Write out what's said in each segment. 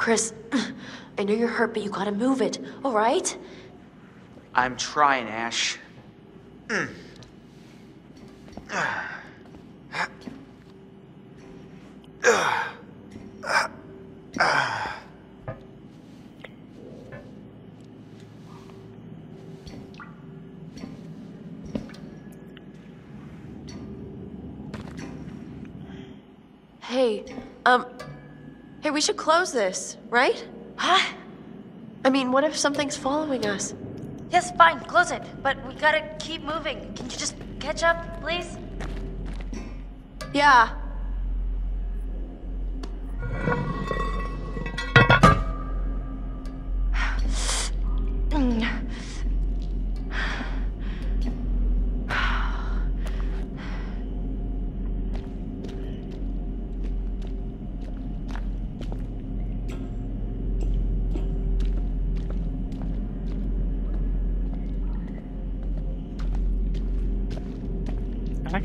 Chris, I know you're hurt, but you gotta move it, all right? I'm trying, Ash. Hey, um, hey, we should close this, right? Huh? I mean, what if something's following us? Yes, fine, close it. But we gotta keep moving. Can you just catch up, please? Yeah.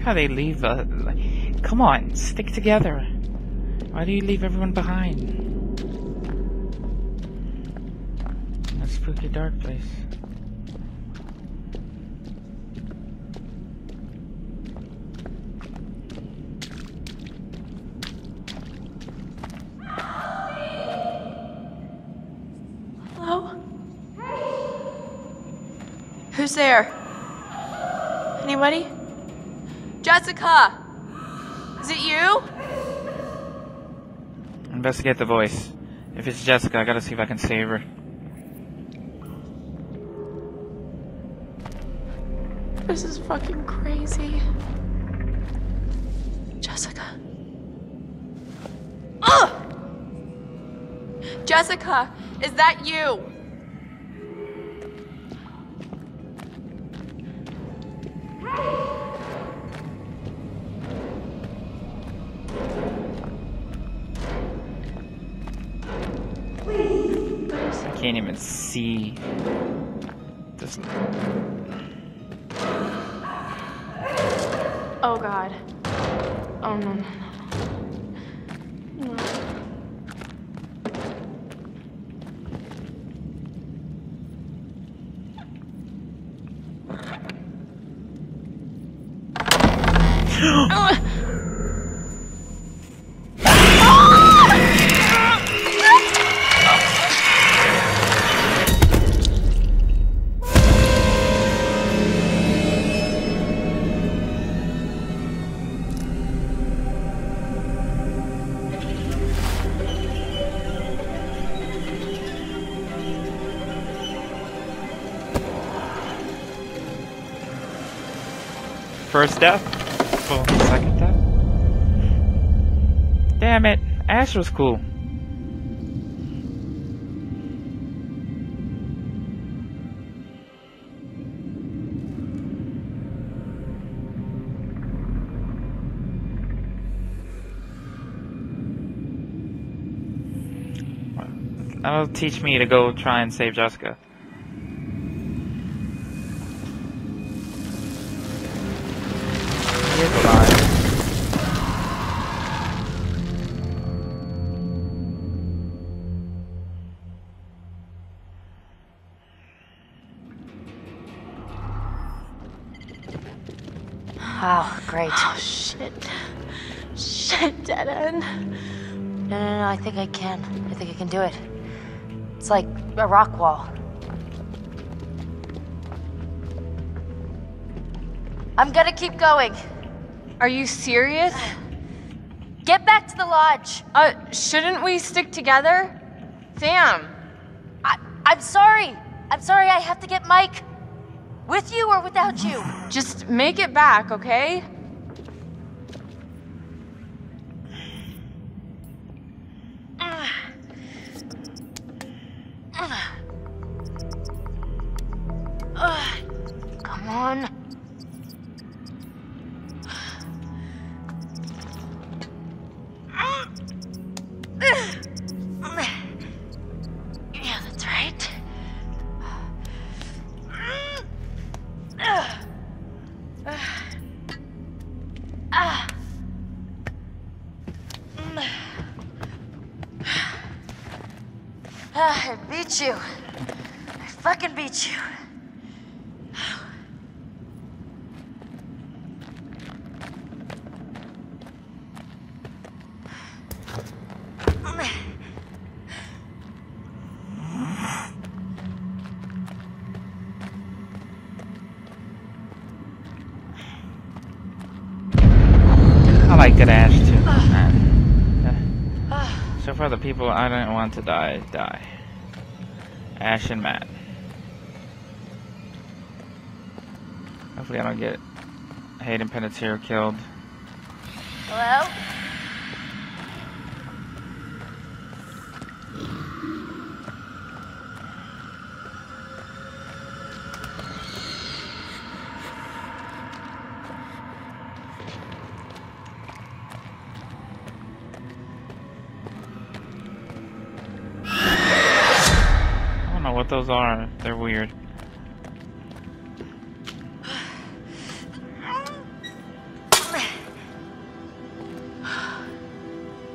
How they leave. Come on, stick together. Why do you leave everyone behind? That spooky dark place. Hello? Who's there? Anybody? Jessica! Is it you? Investigate the voice. If it's Jessica, I gotta see if I can save her. This is fucking crazy. Jessica. Ugh! Jessica, is that you? Can't even see. This. Oh god. Oh no, no, no. no. Oh, First death. Second death. Damn it. Ash was cool. That'll teach me to go try and save Jessica. Wow, great. Oh shit. Shit, dead end. No, no, no, I think I can. I think I can do it. It's like a rock wall. I'm gonna keep going. Are you serious? Get back to the lodge. Uh, shouldn't we stick together? Sam, I, I'm sorry. I'm sorry I have to get Mike. With you or without you? just make it back, okay? Come on. Ah, I beat you. I fucking beat you. I like good Ash too. So far, the people I don't want to die die. Ash and Matt. Hopefully, I don't get Hayden Panettiere killed. Hello? What those are. They're weird.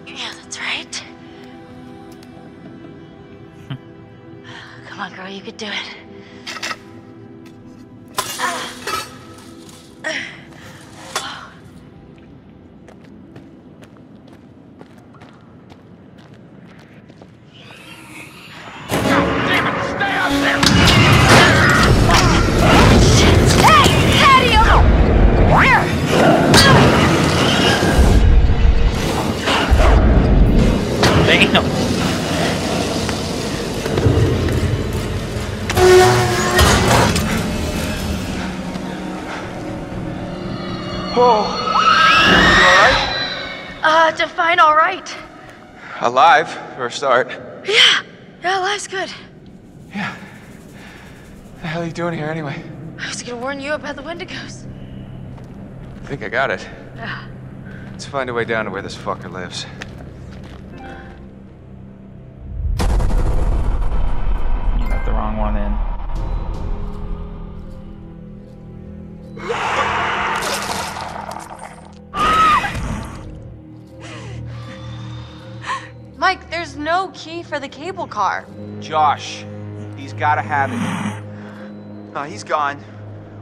Yeah, that's right. Come on, girl, you could do it. Alive, for a start. Yeah, yeah, life's good. Yeah. The hell are you doing here anyway? I was gonna warn you about the Wendigos. I think I got it. Yeah. Let's find a way down to where this fucker lives. There's no key for the cable car. Josh, he's gotta have it. No, he's gone.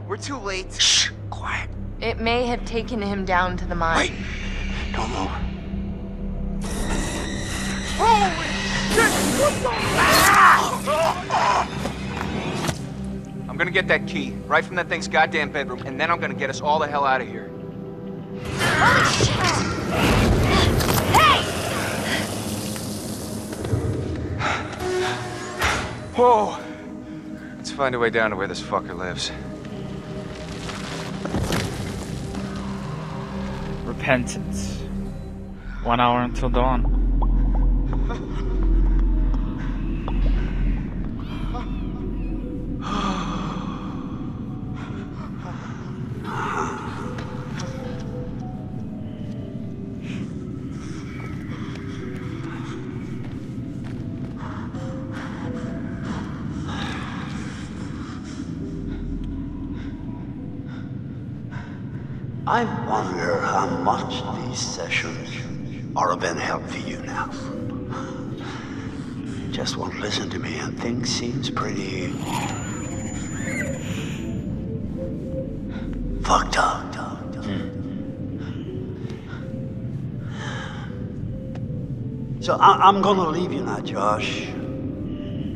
We're too late. Shh, quiet. It may have taken him down to the mine. Wait. Don't move. I'm gonna get that key right from that thing's goddamn bedroom, and then I'm gonna get us all the hell out of here. Whoa! Let's find a way down to where this fucker lives. Repentance. One hour until dawn. I wonder how much these sessions are of any help for you now. Just won't listen to me, and things seems pretty fucked up. Hmm. So I- I'm gonna leave you now, Josh.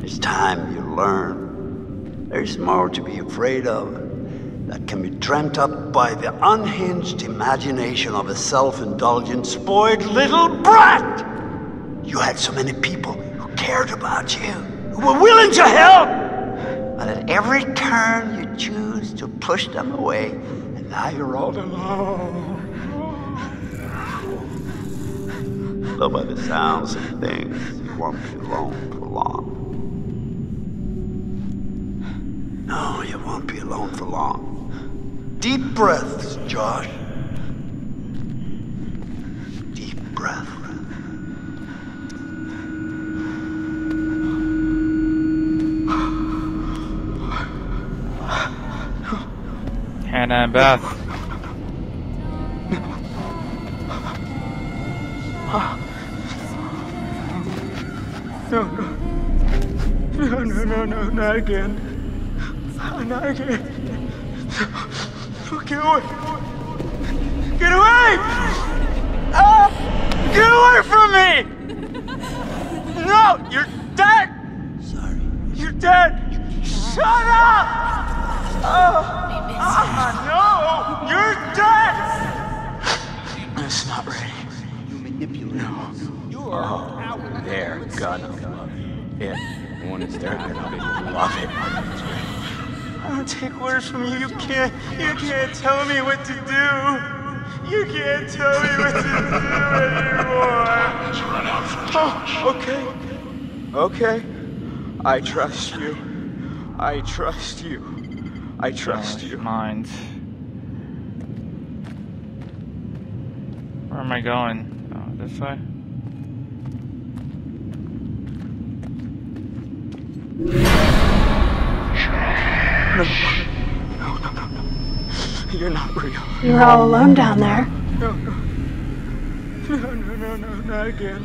It's time you learn. There's more to be afraid of that can be dreamt up by the unhinged imagination of a self-indulgent, spoiled little brat. You had so many people who cared about you, who were willing to help. But at every turn, you choose to push them away, and now you're all alone. Though by the sounds of things, you won't be alone for long. No, you won't be alone for long. Deep breaths, Josh. Deep breath. Hannah and Beth. No, no, no, no, no, not again. Not again. Get away! Get away! Ah! Get away from me! No, you're dead! Sorry. You're dead! Shut up! Oh, ah, no! You're dead! It's not ready. You manipulate. No. You are Oh, there, gonna love it. the one that's there. I love it. Love it. I don't take orders from you. You can't. You can't tell me what to do. You can't tell me what to do anymore. Oh, okay. Okay. I trust you. I trust you. I trust you. Mind. Where am I going? Oh, this way? You're not real. You were all alone down there. No, no. No, no, no, no, not again.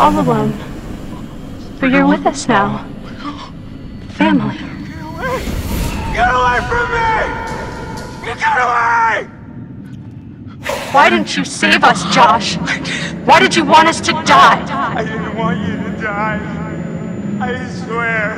All alone. But you're with us now. Family. Get away! Get away from me! Get away! Why didn't you save us, Josh? Why did you want us to die? I didn't want you to die. I swear.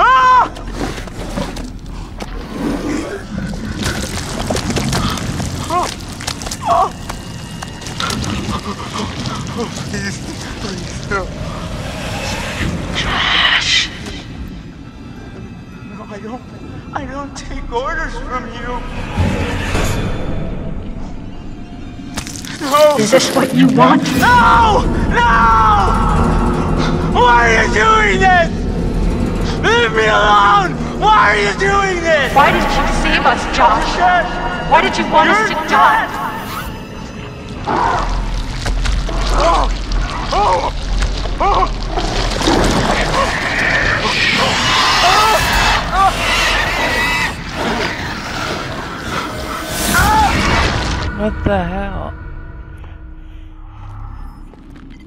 Ah! Ah! Please, please, no. Trash. No, I don't. I don't take orders from you. No. Is this what you want? No! No! Why are you doing this? Leave me alone! Why are you doing this? Why did you save us, Josh? Why did you want us to You're die? Oh! Oh! Oh! What the hell?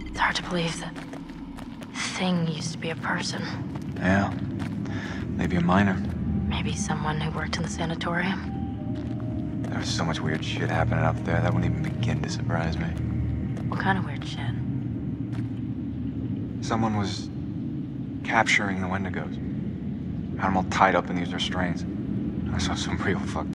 It's hard to believe that thing used to be a person. Yeah. Maybe a miner. Maybe someone who worked in the sanatorium. There was so much weird shit happening up there that wouldn't even begin to surprise me. What kind of weird shit? Someone was capturing the Wendigos. Had them all tied up in these restraints. I saw some real fucked